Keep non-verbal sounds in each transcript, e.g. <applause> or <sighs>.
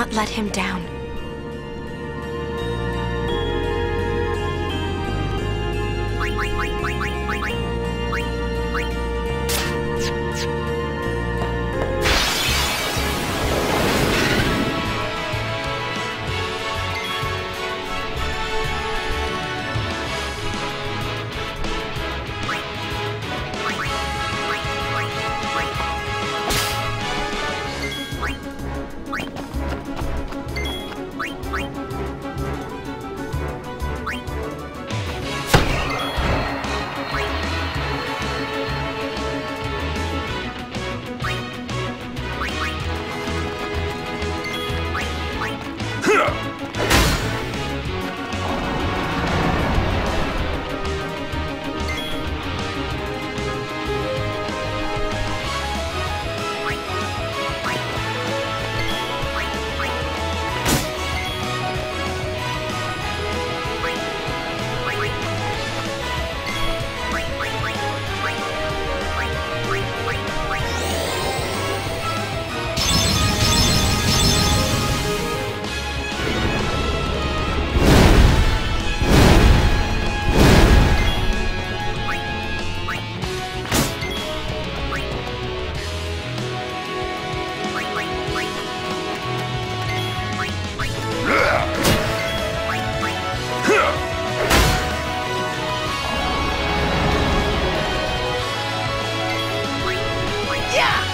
not let him down. Rikku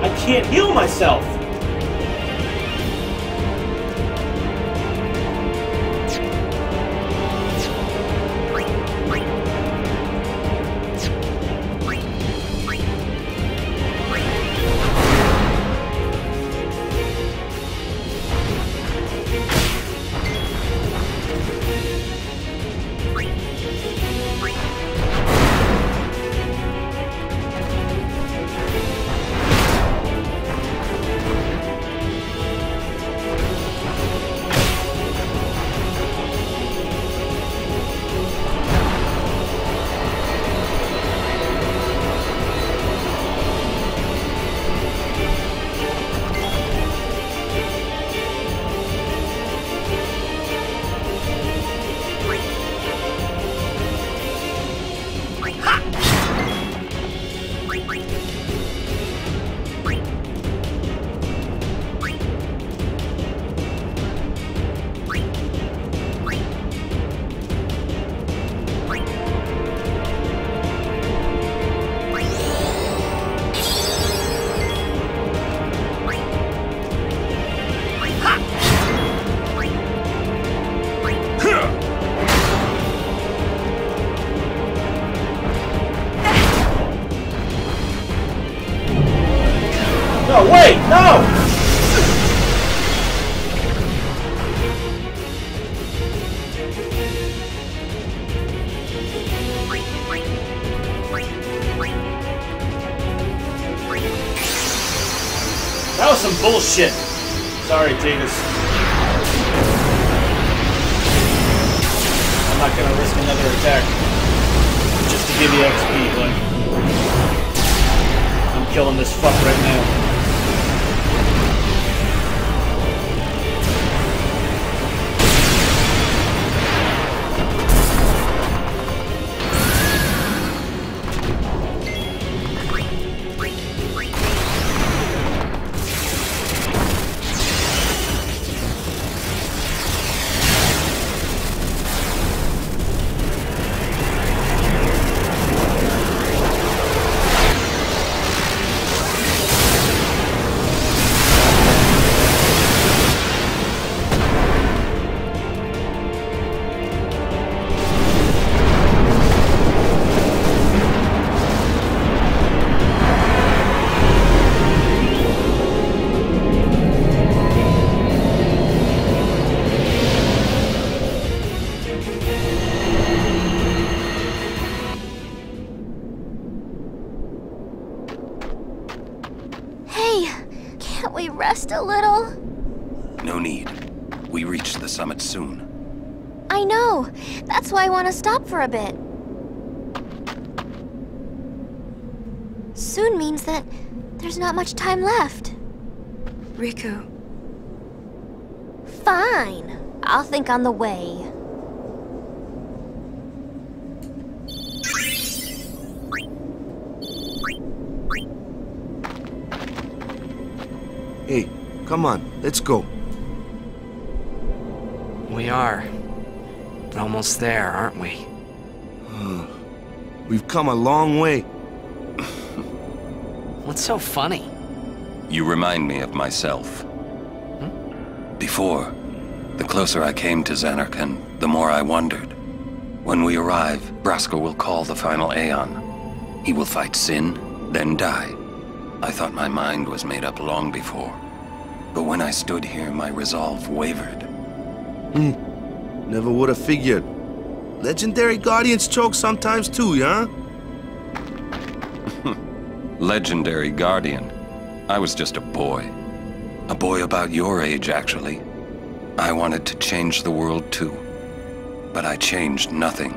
I can't heal myself. Some bullshit. Sorry, Tidus. I'm not gonna risk another attack. Just to give you XP, but... I'm killing this fuck right now. For a bit. Soon means that there's not much time left. Rikku, Fine. I'll think on the way. Hey, come on, let's go. We are. Almost there, aren't we? We've come a long way. <sighs> What's so funny? You remind me of myself. Hmm? Before, the closer I came to Zanarkand, the more I wondered. When we arrive, Braska will call the final Aeon. He will fight Sin, then die. I thought my mind was made up long before. But when I stood here, my resolve wavered. Hmm. Never would have figured. Legendary Guardians choke sometimes too, yeah? <laughs> Legendary Guardian. I was just a boy. A boy about your age, actually. I wanted to change the world too. But I changed nothing.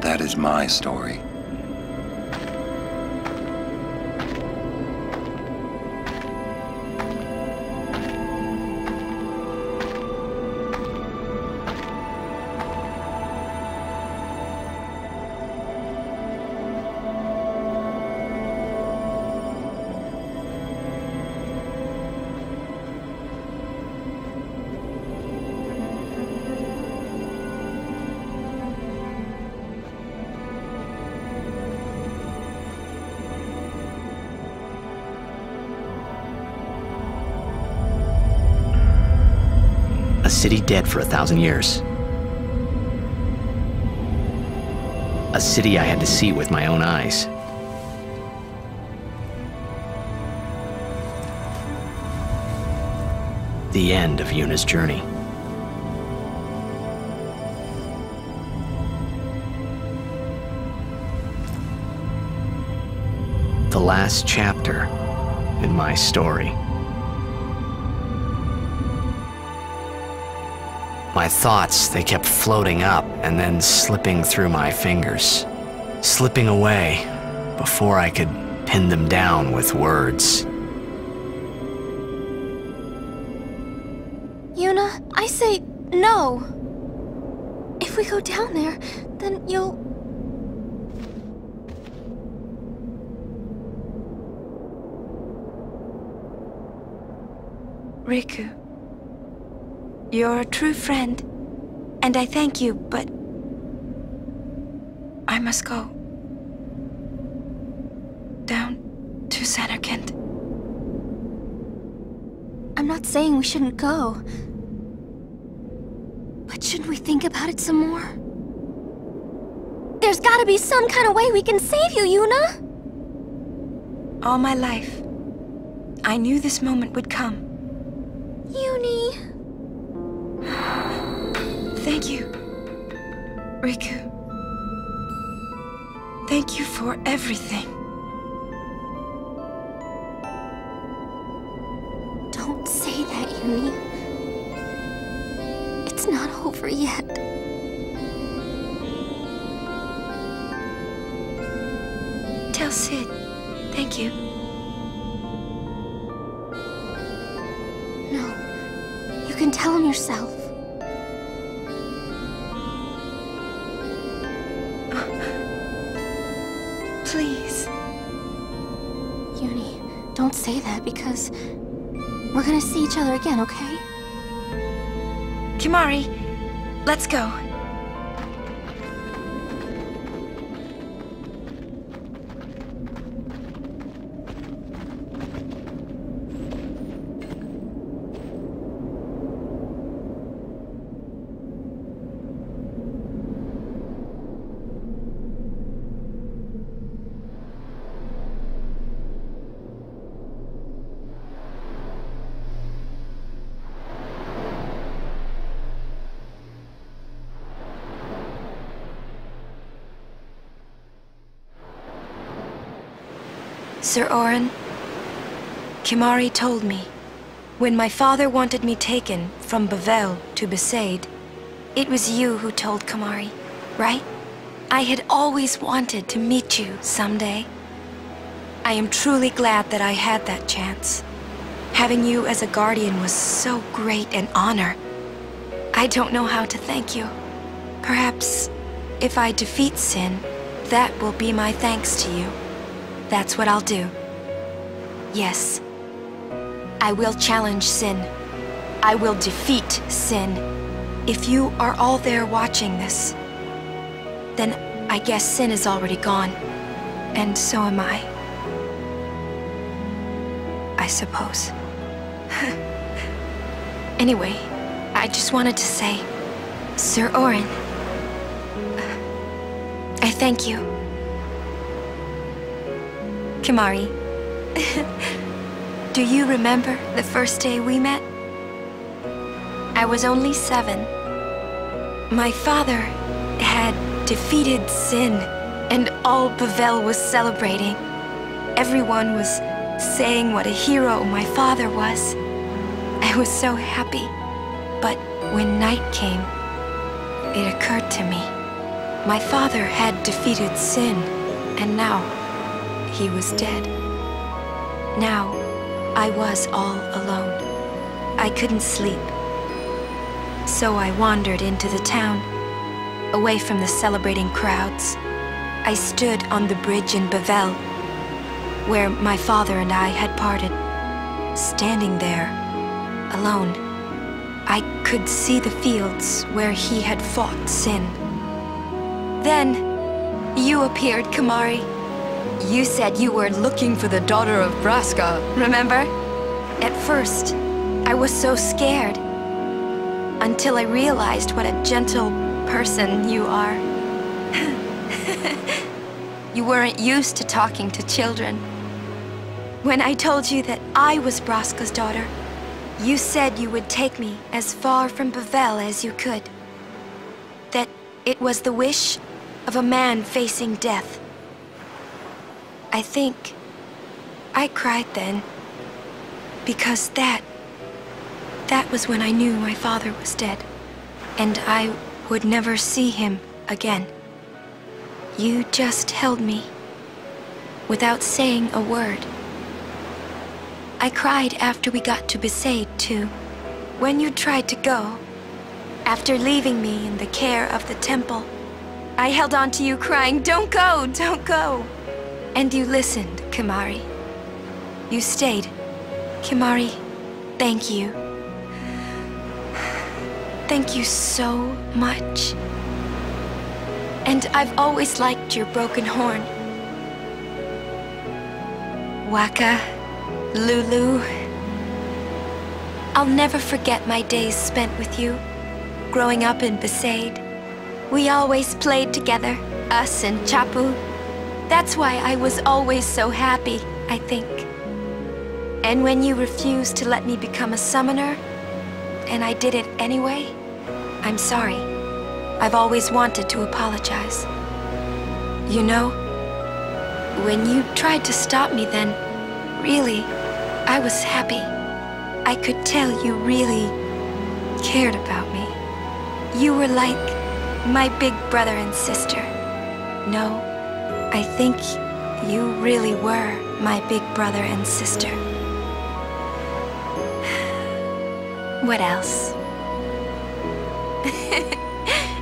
That is my story. A city dead for a thousand years. A city I had to see with my own eyes. The end of Yuna's journey. The last chapter in my story. My thoughts, they kept floating up and then slipping through my fingers, slipping away before I could pin them down with words. Yuna, I say no. If we go down there, then you'll... Rikku, you're a true friend, and I thank you, but I must go. Down to Zanarkand. I'm not saying we shouldn't go. But shouldn't we think about it some more? There's gotta be some kind of way we can save you, Yuna! All my life, I knew this moment would come. Yunie... Thank you, Rikku. Thank you for everything. Don't say that, Yunie. It's not over yet. Tell Cid, thank you. No. You can tell him yourself. Say that because we're gonna see each other again, okay? Kimahri, let's go. Sir Auron, Kimahri told me, when my father wanted me taken from Bevelle to Besaid, it was you who told Kimahri, right? I had always wanted to meet you someday. I am truly glad that I had that chance. Having you as a guardian was so great an honor. I don't know how to thank you. Perhaps if I defeat Sin, that will be my thanks to you. That's what I'll do. Yes. I will challenge Sin. I will defeat Sin. If you are all there watching this, then I guess Sin is already gone. And so am I. I suppose. <laughs> anyway, I just wanted to say, Sir Auron, I thank you. Kimahri, <laughs> do you remember the first day we met? I was only seven. My father had defeated Sin, and all Bevelle was celebrating. Everyone was saying what a hero my father was. I was so happy. But when night came, it occurred to me. My father had defeated Sin, and now he was dead. Now, I was all alone. I couldn't sleep. So I wandered into the town, away from the celebrating crowds. I stood on the bridge in Bevelle, where my father and I had parted. Standing there, alone, I could see the fields where he had fought Sin. Then, you appeared, Kimahri. You said you were looking for the daughter of Braska, remember? At first, I was so scared. until I realized what a gentle person you are. <laughs> you weren't used to talking to children. When I told you that I was Braska's daughter, you said you would take me as far from Bevelle as you could. That it was the wish of a man facing death. I think I cried then because that that was when I knew my father was dead and I would never see him again. You just held me without saying a word. I cried after we got to Besaid, too. When you tried to go, after leaving me in the care of the temple, I held on to you crying, don't go, don't go. And you listened, Kimahri. You stayed. Kimahri, thank you. Thank you so much. And I've always liked your broken horn. Wakka, Lulu. I'll never forget my days spent with you, growing up in Besaid. We always played together, us and Chappu. That's why I was always so happy, I think. And when you refused to let me become a summoner, and I did it anyway, I'm sorry. I've always wanted to apologize. You know, when you tried to stop me then, really, I was happy. I could tell you really cared about me. You were like my big brother and sister. No, I think you really were my big brother and sister. <sighs> What else? <laughs>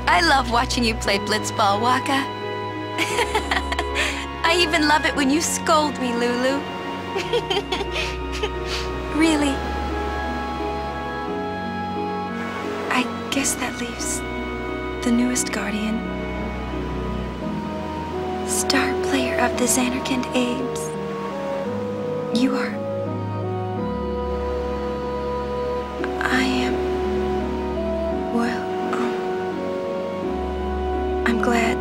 I love watching you play blitzball, Wakka. <laughs> I even love it when you scold me, Lulu. <laughs> really. I guess that leaves the newest Guardian. Of the Zanarkand Abes. You are... I am... Well, um... I'm glad...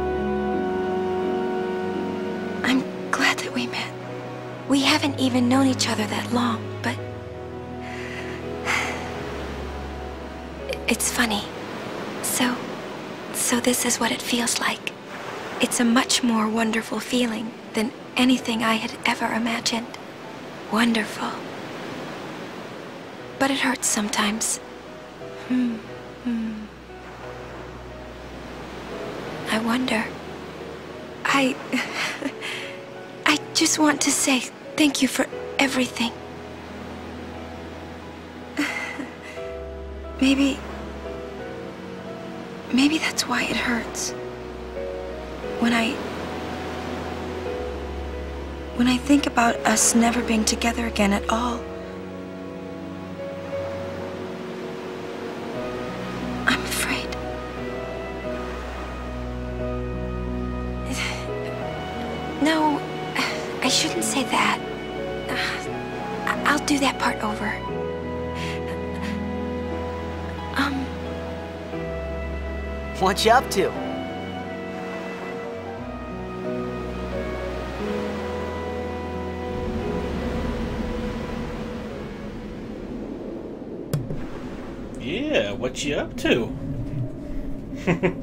I'm glad that we met. We haven't even known each other that long, but... <sighs> It's funny. So... So this is what it feels like. It's a much more wonderful feeling than anything I had ever imagined. Wonderful. But it hurts sometimes. Hmm. Hmm. I wonder. I... <laughs> I just want to say thank you for everything. <laughs> Maybe... Maybe that's why it hurts. When I... When I think about us never being together again at all. I'm afraid. No, I shouldn't say that. I'll do that part over. Um, What you up to? What you up to? <laughs>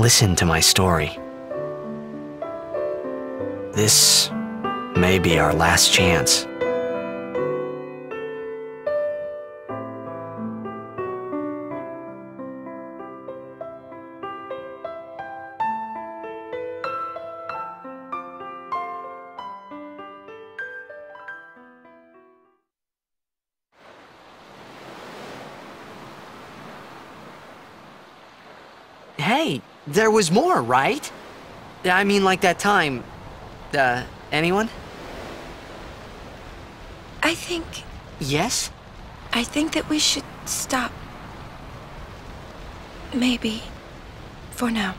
listen to my story. This may be our last chance. Was more, right? I mean, like that time. Uh, anyone? I think. Yes? I think that we should stop. Maybe. For now.